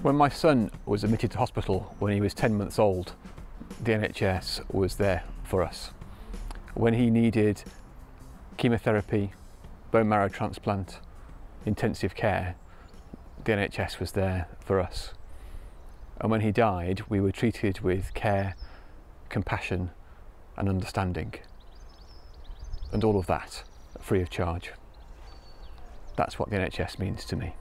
When my son was admitted to hospital when he was 10 months old, the NHS was there for us. When he needed chemotherapy, bone marrow transplant, intensive care, the NHS was there for us. And when he died, we were treated with care, compassion, and understanding. And all of that free of charge. That's what the NHS means to me.